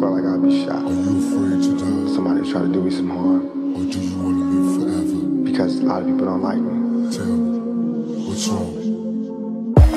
felt like I'd be shot. Are you afraid to die? Somebody try to do me some harm. Or do you want to live forever? Because a lot of people don't like me. Tell me, what's wrong?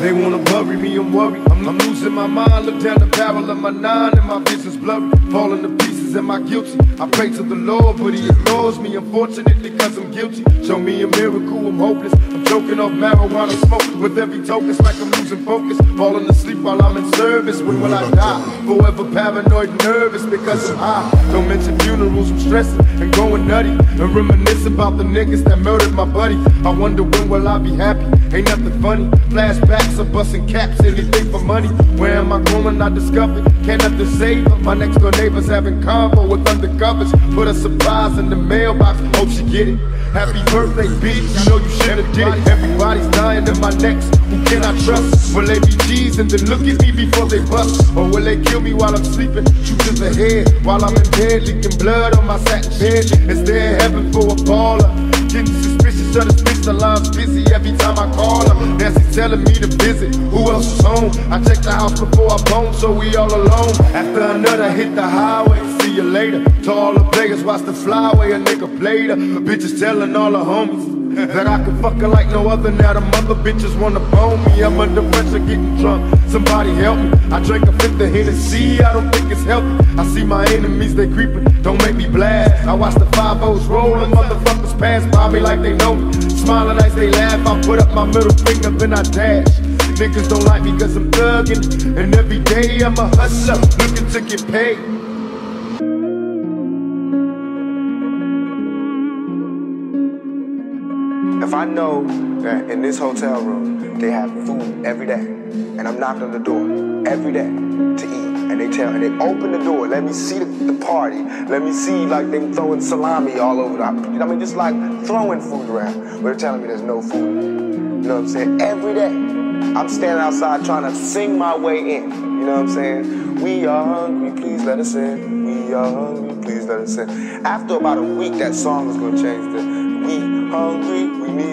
They wanna bury me, I'm worried. I'm, I'm losing my mind. Look down the barrel of my nine and my vision's blurry. Falling to pieces, am I guilty? I pray to the Lord, but He ignores me. Unfortunately, cause I'm guilty. Show me a miracle, I'm hopeless. I'm choking off marijuana smoke. With every token, it's like I'm losing focus. Falling asleep while I'm in service. When will I die? Forever paranoid, nervous because I'm high. Don't mention funerals, I'm stressing and going nutty. And reminisce about the niggas that murdered my buddy. I wonder when will I be happy? Ain't nothing funny. Flashbacks of busting caps, anything for money. Where am I going? I discovered. Can't nothing save her. My next door neighbors having combo with undercovers. Put a surprise in the mailbox. Hope she get it. Happy birthday, bitch. You know you should've did it. Everybody's dying in my next. Who can I trust? Will they be G's and then look at me before they bust? Or will they kill me while I'm sleeping? Shoot to the head while I'm in bed, leaking blood on my satin bed. Is there heaven for a baller? Getting suspicious of this bitch, the line's busy every time I call her. Nancy telling me to visit. Who else is home? I check the house before I bone, so we all alone. After another hit the highway, see you later. To all the players, watch the flyway, a nigga played her. Bitches telling all the homies. That I can fuck her like no other Now the mother bitches wanna bone me I'm under pressure getting drunk Somebody help me I drank a fifth of Hennessy I don't think it's healthy I see my enemies, they creeping. Don't make me blast. I watch the five O's rolling Motherfuckers pass by me like they know me. Smiling as they laugh I put up my middle finger then I dash. Niggas don't like me cause I'm thuggin' And every day I'm a hustler Looking to get paid. If I know that in this hotel room they have food every day, and I'm knocking on the door every day to eat, and they tell and they open the door, let me see the, the party, let me see like them throwing salami all over the, I mean just like throwing food around, but they're telling me there's no food. You know what I'm saying? Every day, I'm standing outside trying to sing my way in. You know what I'm saying? We are hungry, please let us in. We are hungry, please let us in. After about a week, that song is gonna change to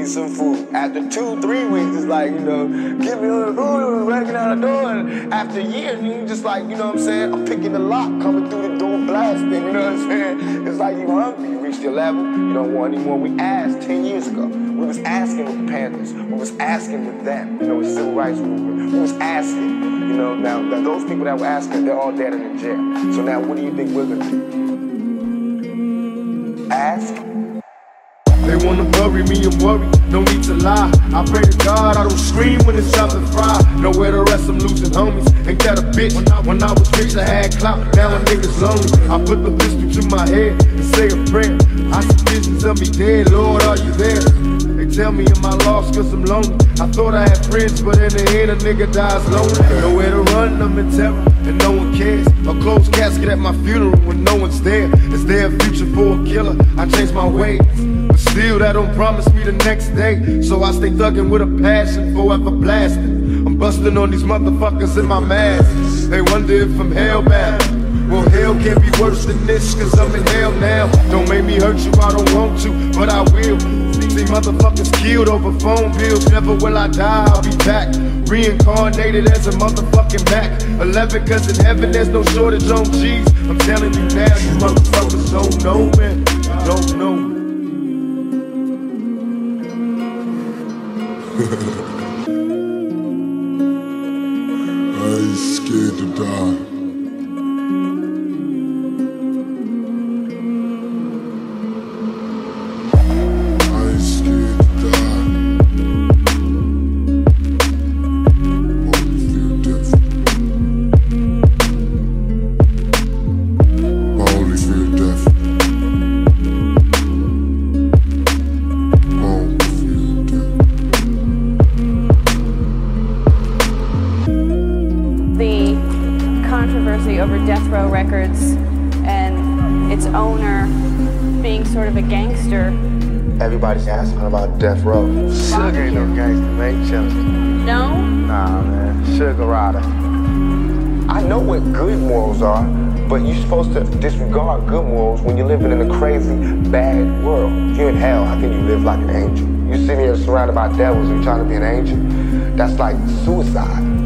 some food. After two, three weeks, it's like, you know, give me the food, breaking out the door. And after a year, you just like, you know what I'm saying? I'm picking the lock, coming through the door, blasting, you know what I'm saying? It's like you hungry, you reached your level, you don't want any more. We asked 10 years ago. We was asking with the Panthers. We was asking with them, you know, with civil rights movement. We was asking, you know, now, now those people that were asking, they're all dead and in jail. So now what do you think we're gonna do? Ask wanna bury me, I'm no need to lie. I pray to God I don't scream when it's time to fry. Nowhere to rest, I'm losing homies. Ain't that a bitch? When I, when I was rich, I had clout. Now a nigga's lonely. I put the pistol to my head and say a prayer. I see visions of me dead, Lord, are you there? They tell me am I lost cause I'm lonely. I thought I had friends, but in the end a nigga dies lonely. Nowhere to run, I'm in terror, and no one cares. A closed casket at my funeral when no one's there. Is there a future for a killer? I changed my ways. Still, that don't promise me the next day. So I stay thuggin' with a passion, forever blasting. I'm busting on these motherfuckers in my mask. They wonder if I'm hellbound. Well, hell can't be worse than this, cause I'm in hell now. Don't make me hurt you, I don't want to, but I will. See motherfuckers killed over phone bills. Never will I die, I'll be back. Reincarnated as a motherfucking Mac. 11, cause in heaven there's no shortage on G's. I'm telling you now, you motherfuckers don't know, man. Don't know. Ha ha ha. Controversy over Death Row Records and its owner being sort of a gangster. Everybody's asking about death row. Suge ain't no gangster, man. He chillin'. No? Nah, man. Suge rider. I know what good morals are, but you're supposed to disregard good morals when you're living in a crazy, bad world. If you're in hell, how can you live like an angel? You're sitting here surrounded by devils and trying to be an angel. That's like suicide.